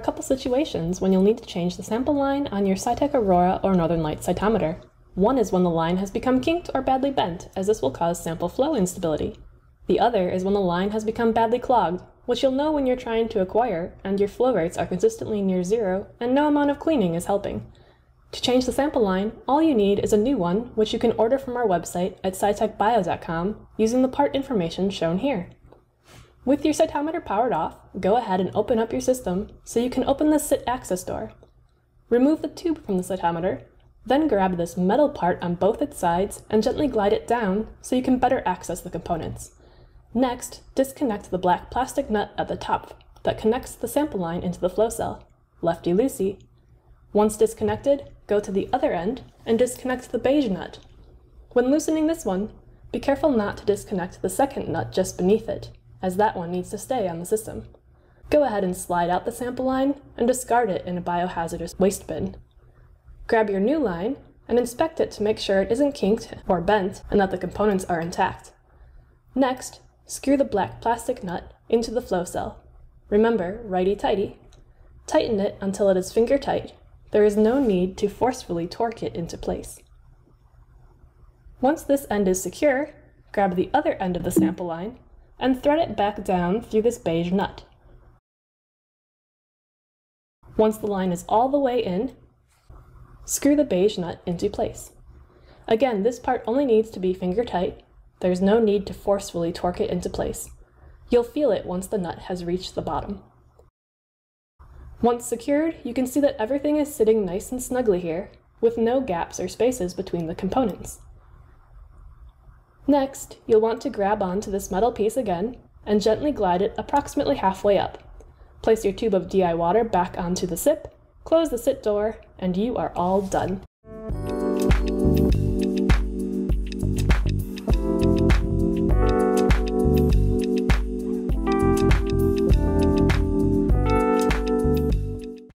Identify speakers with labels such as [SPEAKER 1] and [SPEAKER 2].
[SPEAKER 1] couple situations when you'll need to change the sample line on your Cytek Aurora or Northern Light cytometer. One is when the line has become kinked or badly bent, as this will cause sample flow instability. The other is when the line has become badly clogged, which you'll know when you're trying to acquire and your flow rates are consistently near zero and no amount of cleaning is helping. To change the sample line, all you need is a new one, which you can order from our website at cytekbio.com using the part information shown here. With your cytometer powered off, go ahead and open up your system so you can open the SIP access door. Remove the tube from the cytometer, then grab this metal part on both its sides and gently glide it down so you can better access the components. Next, disconnect the black plastic nut at the top that connects the sample line into the flow cell, lefty-loosey. Once disconnected, go to the other end and disconnect the beige nut. When loosening this one, be careful not to disconnect the second nut just beneath it, as that one needs to stay on the system. Go ahead and slide out the sample line and discard it in a biohazardous waste bin. Grab your new line and inspect it to make sure it isn't kinked or bent and that the components are intact. Next, Screw the black plastic nut into the flow cell. Remember, righty-tighty. Tighten it until it is finger tight. There is no need to forcefully torque it into place. Once this end is secure, grab the other end of the sample line and thread it back down through this beige nut. Once the line is all the way in, screw the beige nut into place. Again, this part only needs to be finger tight there's no need to forcefully torque it into place. You'll feel it once the nut has reached the bottom. Once secured, you can see that everything is sitting nice and snugly here, with no gaps or spaces between the components. Next, you'll want to grab onto this metal piece again and gently glide it approximately halfway up. Place your tube of DI water back onto the SIP, close the SIP door, and you are all done.